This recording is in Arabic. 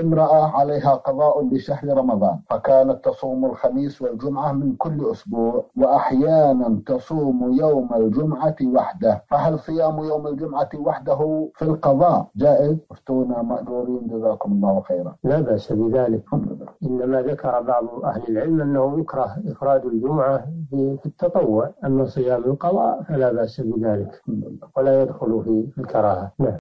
امرأة عليها قضاء لشهر رمضان فكانت تصوم الخميس والجمعة من كل أسبوع وأحيانا تصوم يوم الجمعة وحده. فهل صيام يوم الجمعة وحده في القضاء جائز؟ افتونا مأجورين جزاكم الله خيرا. لا بأس بذلك. إنما ذكر بعض أهل العلم أنه يكره إفراد الجمعة في التطوع أما صيام القضاء فلا بأس بذلك. ولا يدخل في الكراهة. نعم.